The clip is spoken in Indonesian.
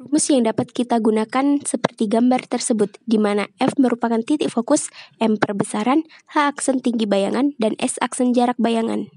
Rumus yang dapat kita gunakan seperti gambar tersebut, di mana F merupakan titik fokus, M perbesaran, H aksen tinggi bayangan, dan S aksen jarak bayangan.